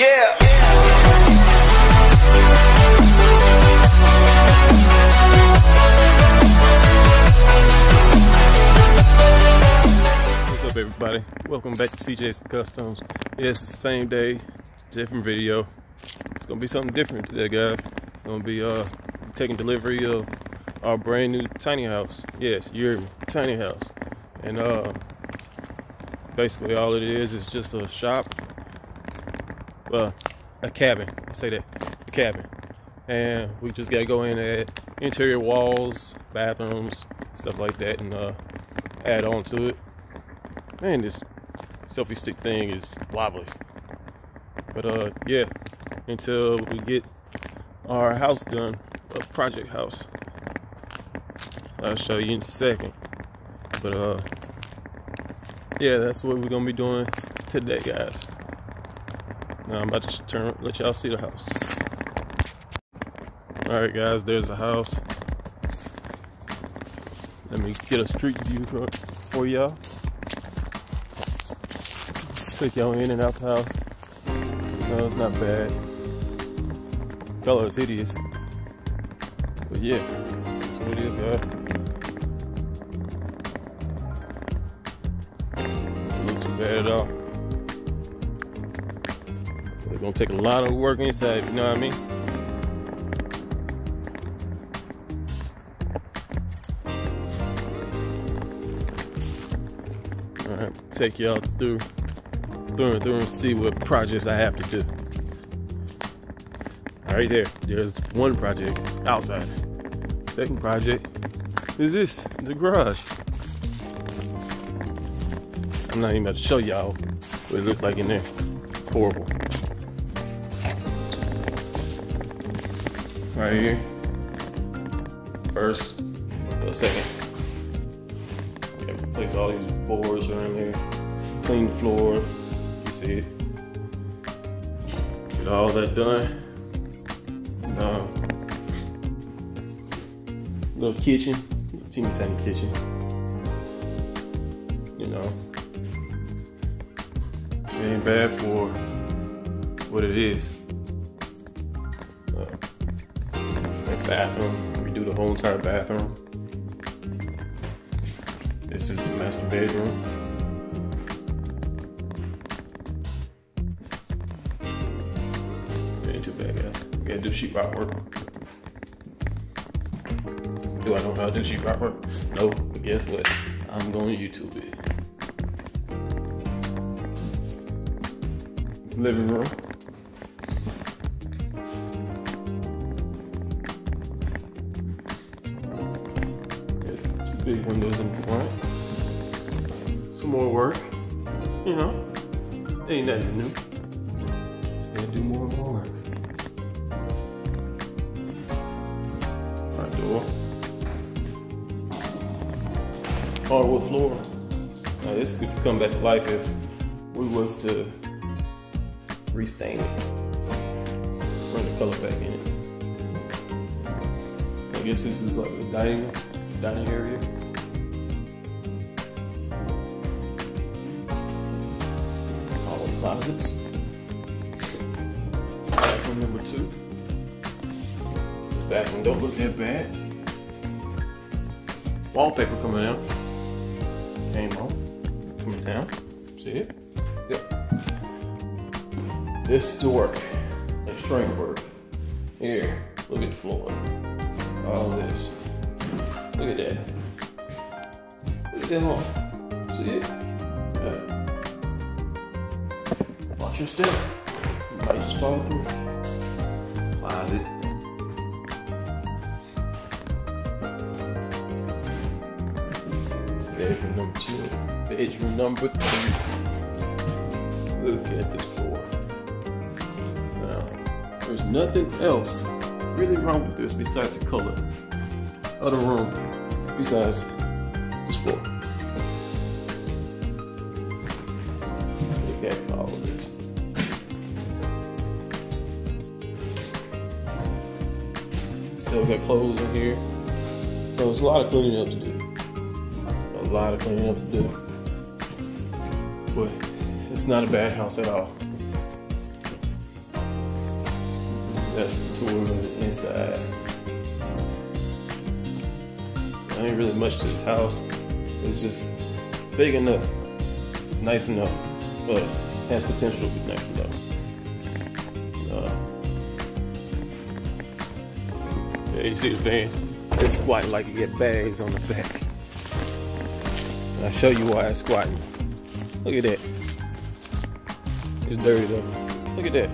Yeah. What's up, everybody? Welcome back to CJ's Kustomz. It's the same day, different video. It's gonna be something different today, guys. It's gonna be uh taking delivery of our brand new tiny house. Yes, your tiny house, and uh basically all it is is just a shop. Well, a cabin. I say that, a cabin, and we just gotta go in at interior walls, bathrooms, stuff like that, and uh add on to it. Man, this selfie stick thing is wobbly. But uh, yeah, until we get our house done, a project house. I'll show you in a second. But uh, yeah, that's what we're gonna be doing today, guys. Now I'm about to turn, let y'all see the house. All right, guys, there's the house. Let me get a street view for, for y'all. Take y'all in and out the house. No, it's not bad. Color is hideous. But yeah, that's what it is, guys. Doesn't too bad at all. It's gonna take a lot of work inside, you know what I mean? Alright, take y'all through through and through and see what projects I have to do. Right there, there's one project outside. Second project is this, the garage. I'm not even about to show y'all what it looks like in there. Horrible. Right here. First, a second. Yeah, place all these boards around here. Clean the floor. You see it. Get all that done. Um, little kitchen, teeny tiny kitchen. You know, it ain't redo the whole entire bathroom. This is the master bedroom. Ain't too bad, guys. We gotta do sheetrock work. Do I know how to do sheetrock work? No, but guess what? I'm going to YouTube it. Living room. Windows in front. Some more work. You know, ain't nothing new. Just gotta do more and more work. Front door. Hardwood floor. Now this could come back to life if we was to restain it. Bring the color back in it. I guess this is like the dining dining area. Closets. Bathroom number two. This bathroom don't look that bad. Wallpaper coming out. Came on. Coming down. See it? Yep. This is the work. Extreme work. Here, look at the floor. All this. Look at that. Look at that home. See it? Your step. You might just fall through. Closet. Bedroom number two. Bedroom number three. Look at this floor. Now, there's nothing else really wrong with this besides the color of the room. Besides a lot of cleaning up to do. A lot of cleaning up to do. But it's not a bad house at all. That's the tour of the inside. So ain't really much to this house. It's just big enough, nice enough, but has potential to be nice enough. Uh, yeah, you see the van? It's squatting like you get bags on the back. I'll show you why it's squatting. Look at that. It's dirty though. Look at that.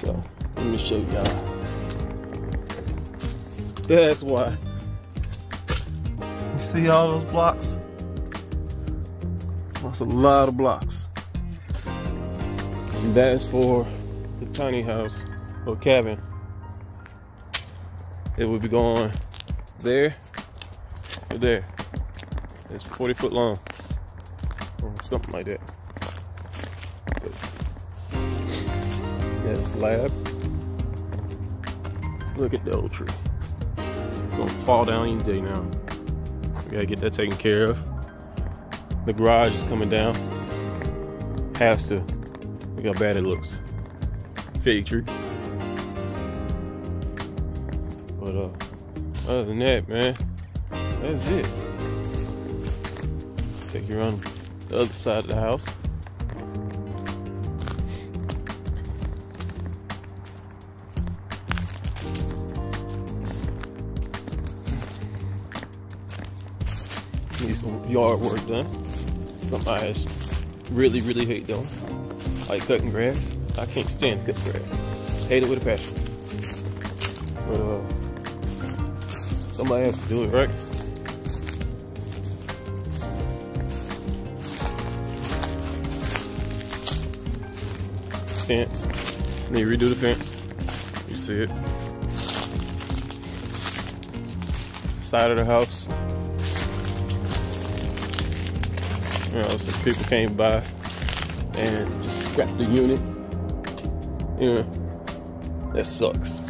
So, let me show y'all. That's why. You see all those blocks? That's a lot of blocks. And that's for the tiny house or cabin. It would be going there or there. It's 40 foot long or something like that. Yeah, slab. Look at the old tree. It's gonna fall down any day now. We gotta get that taken care of. The garage is coming down. Has to. Look how bad it looks. Fig tree. Other than that, man, that's it. Take you around the other side of the house. Need some yard work done. Something I really, really hate doing. Like cutting grass. I can't stand cutting grass. Hate it with a passion. But uh, somebody has to do it, right? Fence. Need redo the fence. You see it. Side of the house. You know, some people came by and just scrapped the unit. Yeah, that sucks.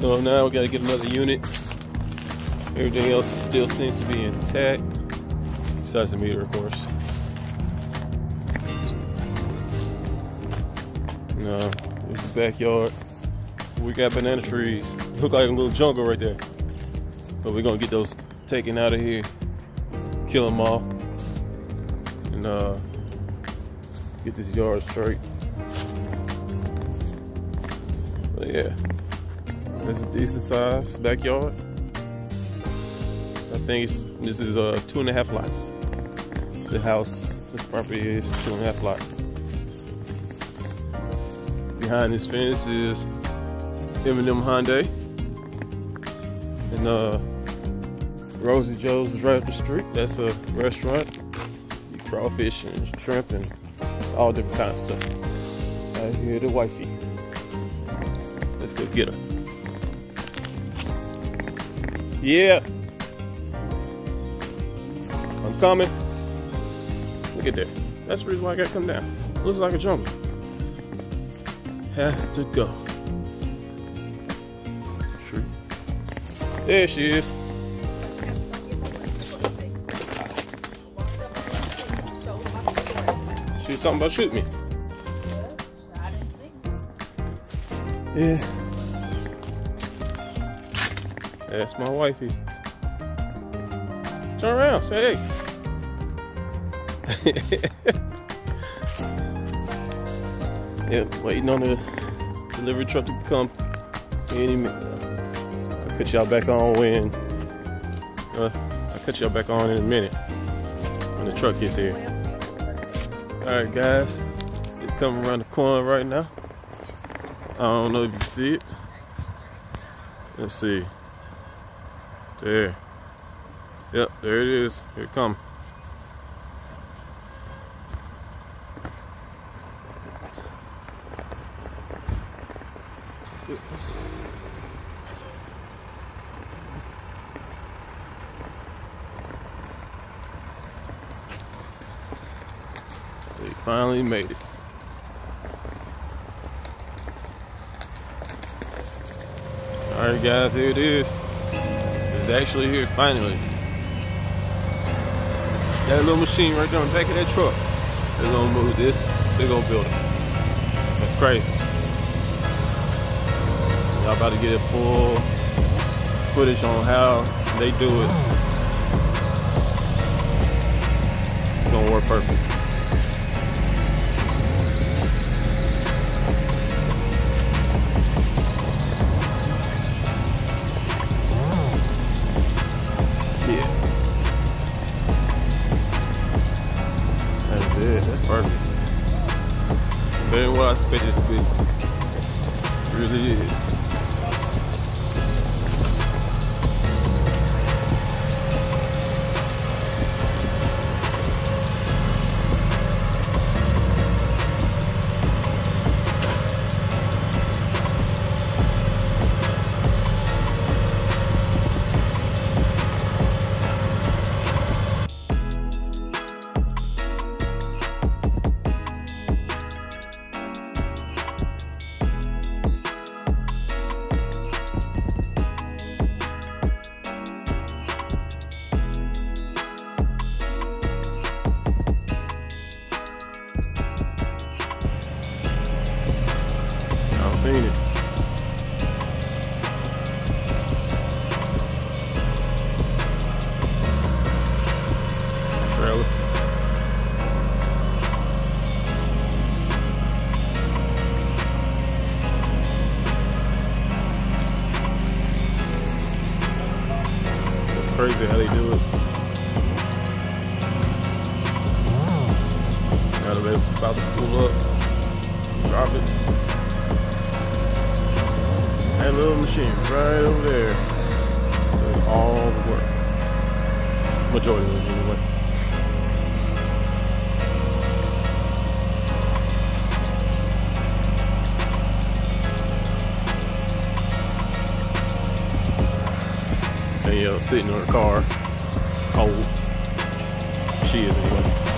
So now we gotta get another unit. Everything else still seems to be intact, besides the meter, of course. No, there's the backyard. We got banana trees. Look like a little jungle right there. But we're gonna get those taken out of here, kill them all, and uh, get this yard straight. But yeah, it's a decent size backyard. I think this is uh, two and a half lots. The house, this property is two and a half lots. Behind this fence is M&M Hyundai. And uh, Rosie Joe's is right up the street. That's a restaurant. You crawfish and shrimp and all different kinds of stuff. Right here, the wifey. Let's go get her. Yeah. I'm coming. Look at that. That's the reason why I gotta come down. Looks like a jungle. Has to go. Tree. There she is. She was talking about shoot me. Yeah. That's my wifey. Turn around, say hey. yep, waiting on the delivery truck to come any minute. I'll cut y'all back on when uh, I'll cut y'all back on in a minute when the truck gets here. Alright guys, it's coming around the corner right now. I don't know if you see it. Let's see. There. Yep, there it is. Here it comes. They finally made it. Alright guys, here it is. It's actually here finally. That little machine right there on the back of that truck. they're gonna move this, they're gonna build it. That's crazy. Y'all about to get a full footage on how they do it. It's gonna work perfect. Crazy how they do it. Now they're about to pull up, drop it. That little machine right over there does all the work. Majority of it anyway. And yeah, uh, sitting on her car. Old. She is anyway.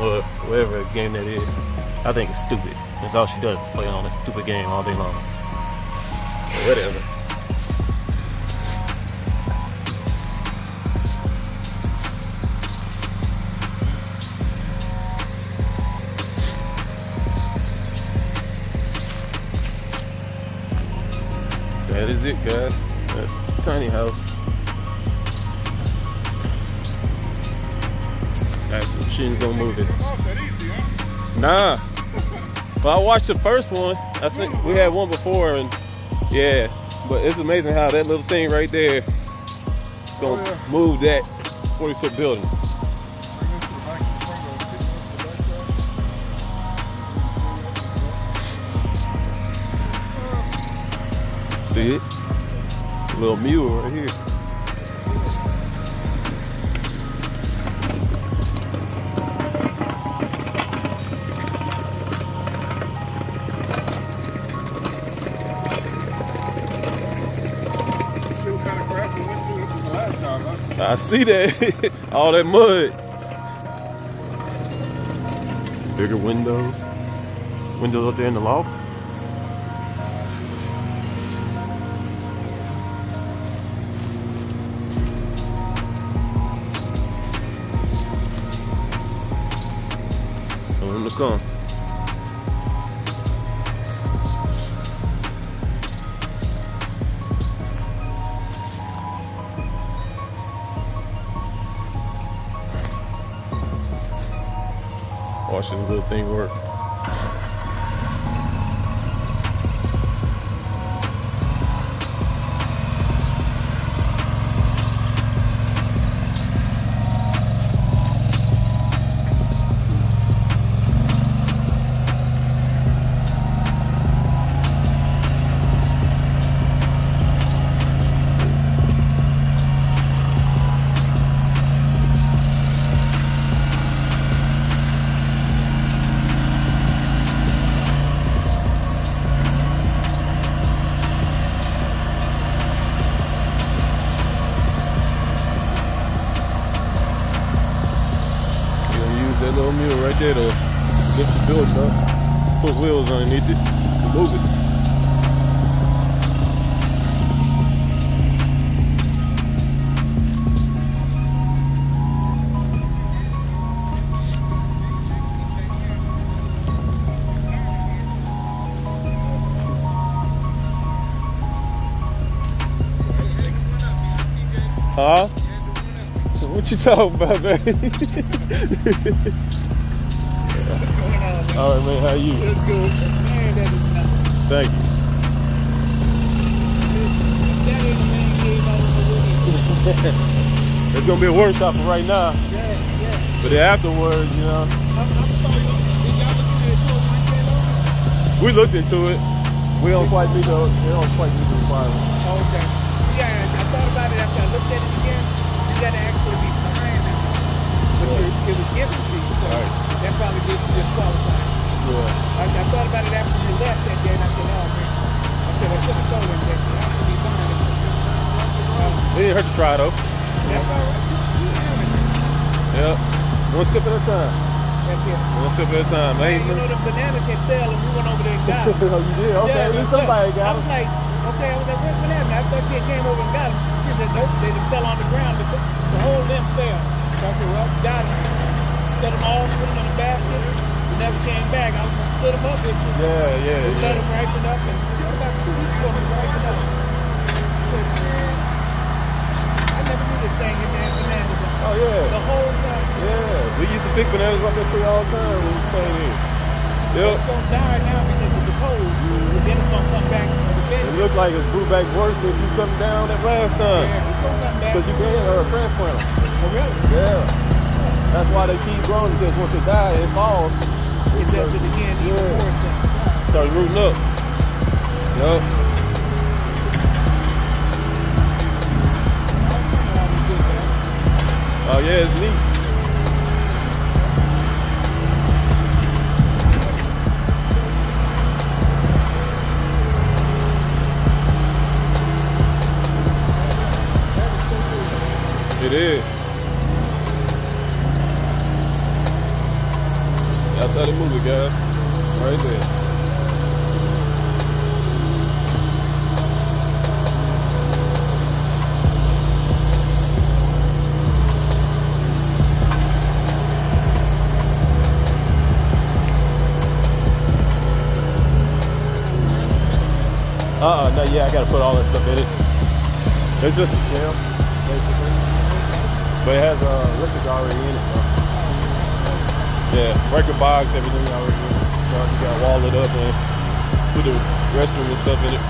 Or whatever game that is. I think it's stupid. That's all she does is play on a stupid game all day long. whatever. That is it, guys. That's the tiny house. Ain't gonna move it. Nah. Well, I watched the first one. I think we had one before, and yeah. But it's amazing how that little thing right there is gonna oh, yeah. move that 40 foot building. See it? A little mule right here. I see that. All that mud. Bigger windows. Windows up there in the loft. Soon to come. Watching this little thing work. Huh? What you talking about, baby? yeah. All right, man. How are you? Thank you. it's gonna be a workshop for right now. Yeah, yeah. But afterwards, you know. We looked into it. We don't quite meet the we don't quite meet the requirements. Okay. Yeah, I thought about it after I looked at it again. You gotta actually be but it, it was given to you, so right. that probably gets you disqualified. Yeah. I, I thought about it after you left that day, and I said, oh man, I said I should have told him that I should be fine. Um, it didn't hurt to try though. That's all right. Yep. One sip at a time. That's it. One sip at a time. Man, you know the bananas had fell and we went over there and got them. oh, you did? Okay, yeah, at least somebody got them. I was like, okay, I was like, where's banana? I thought she came over and got them. Nope, they just fell on the ground. The, the whole limb fell. So I said, well, got it. Set them all, put them in a basket. We never came back. I was going to split them up with you. Yeah, yeah, We yeah. let them ripen up, and it took about two weeks for them to ripen up. So, man, I never knew this thing in there. Oh, yeah. The whole time. Yeah, we used to pick bananas up that tree all the time when we came here. Yep. It's going to die now because of the cold. But then it's going to come back. It looks like it grew back worse than you come down that last time. Yeah, it's going to come back. Because you gave her a transplant. Oh, really? Yeah. That's why they keep growing because once it dies, it falls. It does it again, even Yeah. more so. Start rooting up. Yup. Oh yeah, it's neat. it. That's how they move it, guys. Right there. Uh-uh, no, yeah, I gotta put all that stuff in it. It's just a scale. But it has uh, electric already in it, though. Yeah, record box, everything already in it. So you gotta wall it up and put the restroom and stuff in it.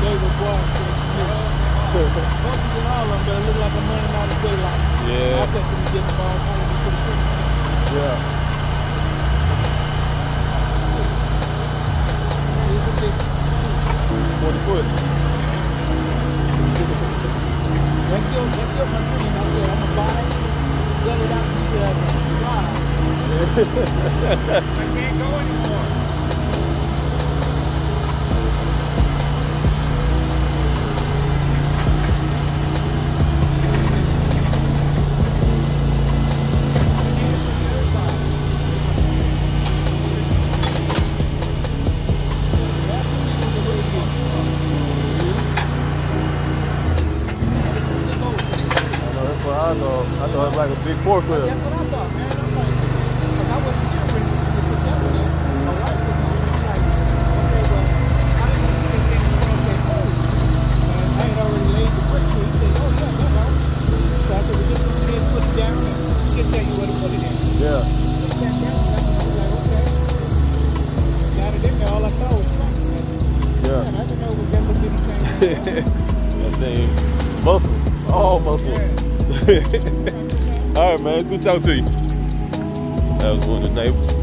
They were born to Buses all of them, but it look like a out of daylight. Yeah. I think we get the ball home and put it. Yeah. It's a big 40 foot. I out, uh, drive. I can't I thought it was like a big forklift. all right, man. Good talk to you. That was one of the neighbors.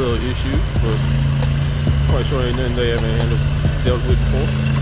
Little issues, but quite sure ain't nothing they haven't handled, dealt with before.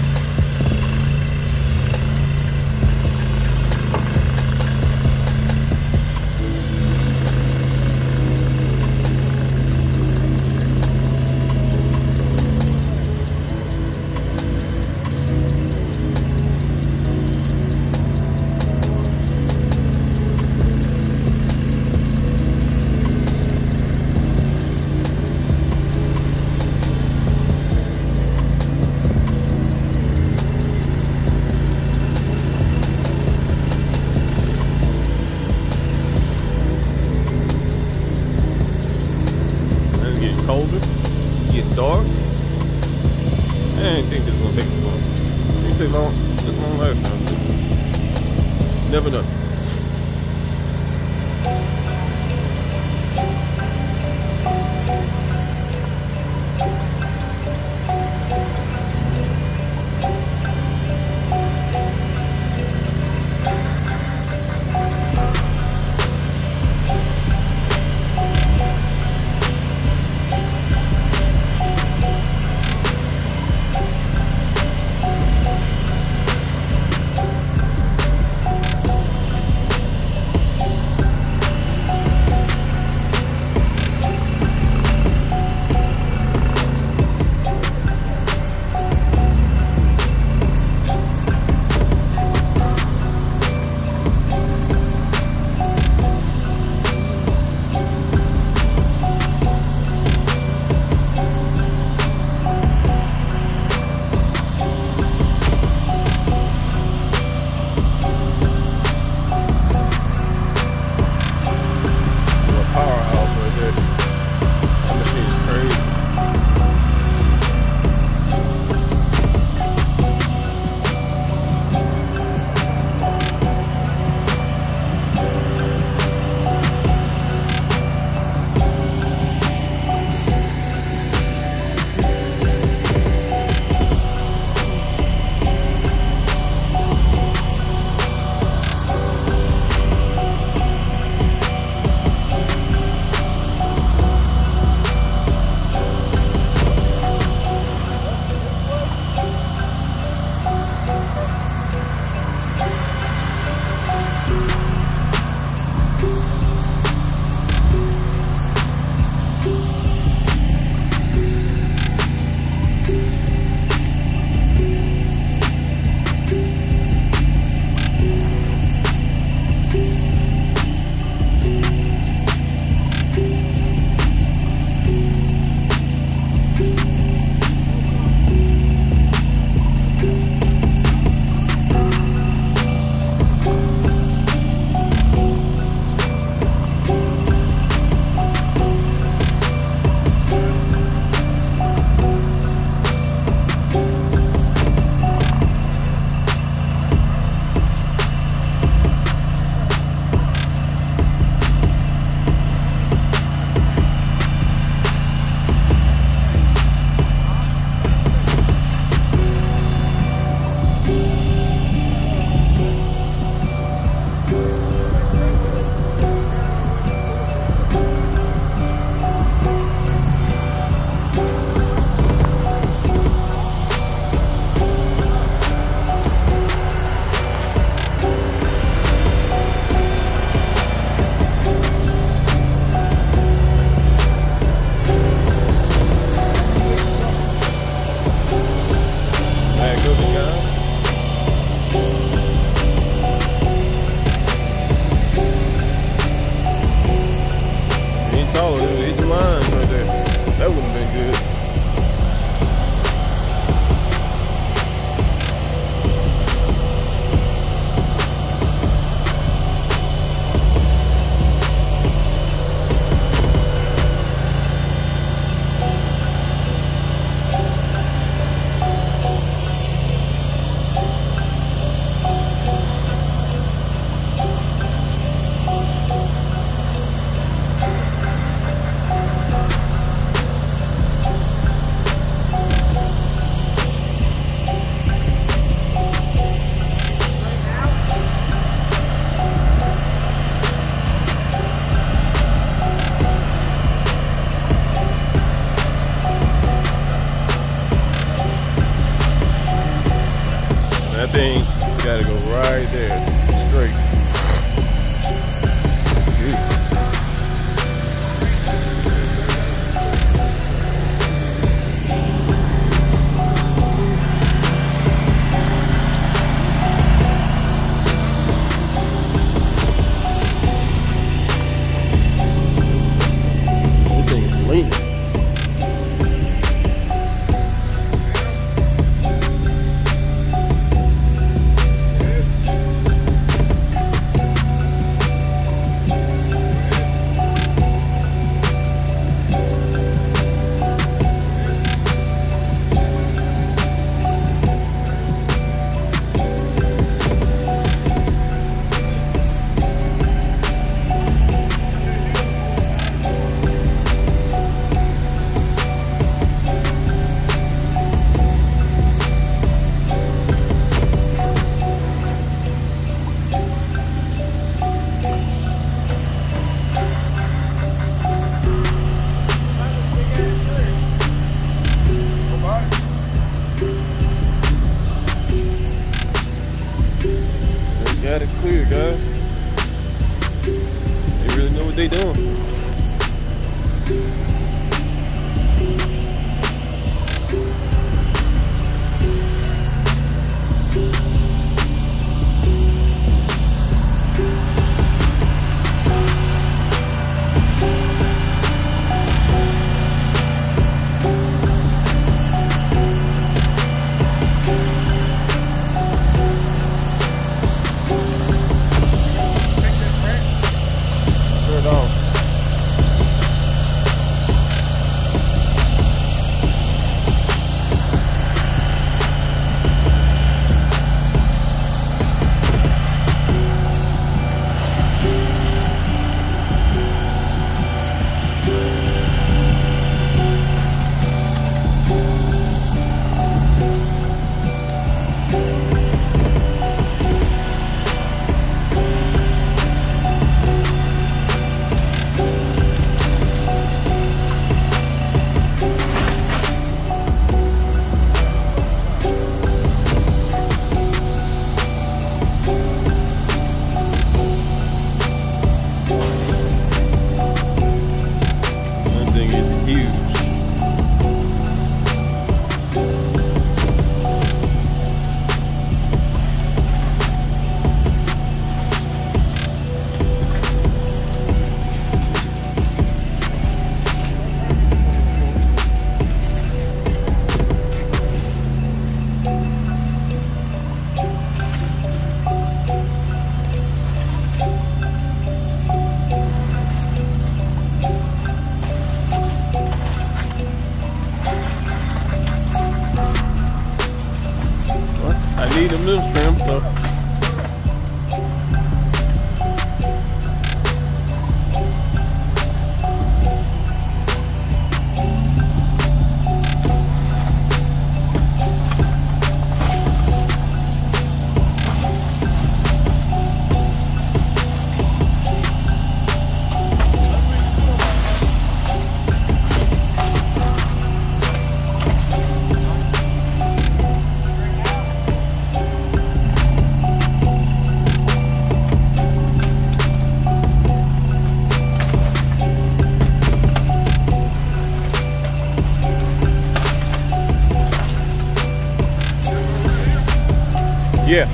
Yeah.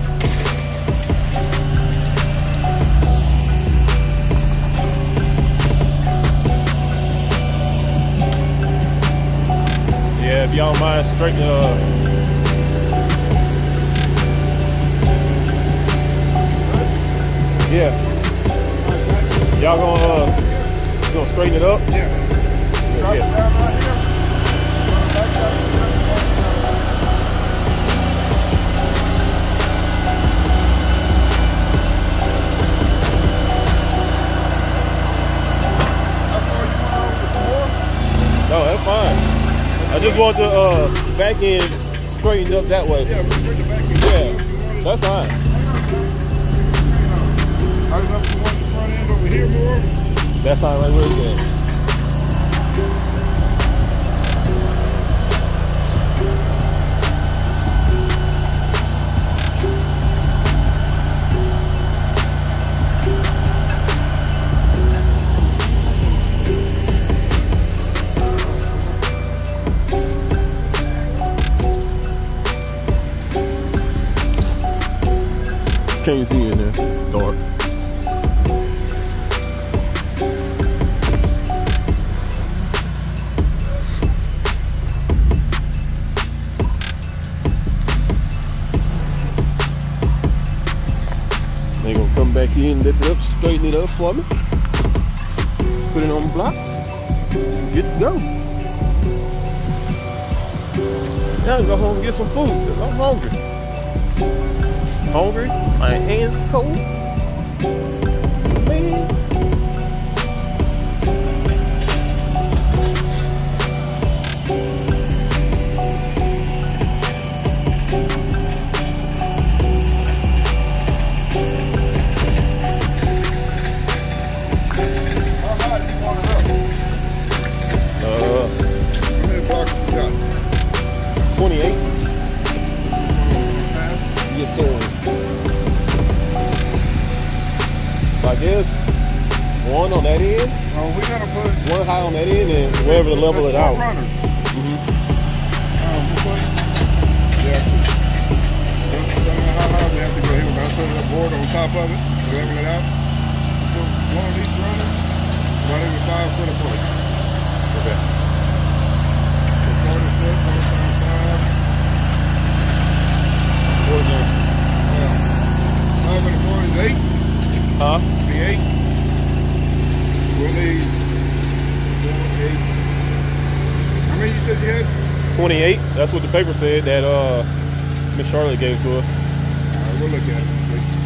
Yeah, if y'all mind straighten uh Yeah. Y'all gonna uh gonna straighten it up? Yeah. yeah. Just want the uh, back end straightened up that way. Yeah, the back end. Yeah, that's fine. I enough to want the front end over here more? That's fine right where it's at. Can't see in there. Dark. They gonna come back here and lift it up, straighten it up for me. Put it on the block. Get to go. Now go home and get some food. Cause I'm hungry. Hungry. My hands cold. That's what the paper said that uh Miss Charlotte gave to us. We'll look at it. and see.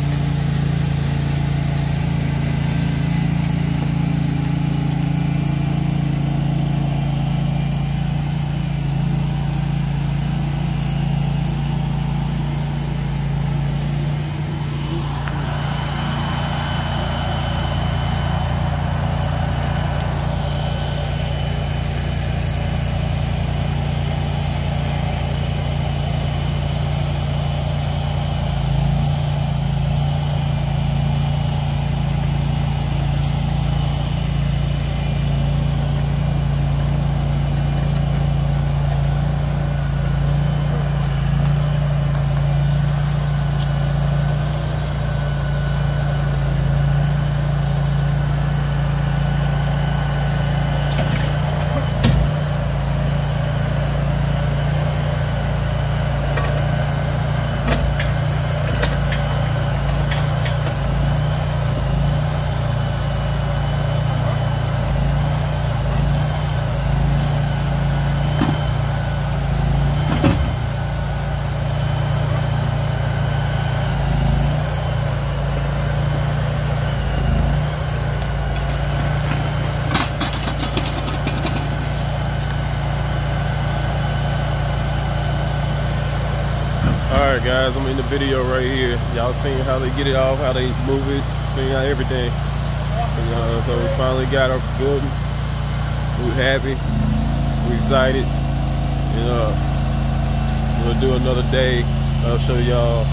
Alright guys, I'm in the video right here. Y'all seen how they get it off, how they move it, seen how everything. You know, so we finally got our building. We're happy. We're excited. You know, we'll do another day. I'll show y'all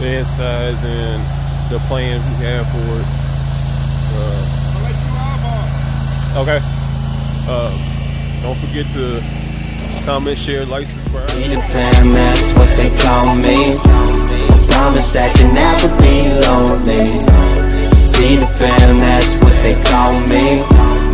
the insides and the plans we have for it. Uh, okay. Uh, don't forget to comment, share, like, See the fam, that's what they call me. I promise that you never be lonely. Be the fan. that's what they call me.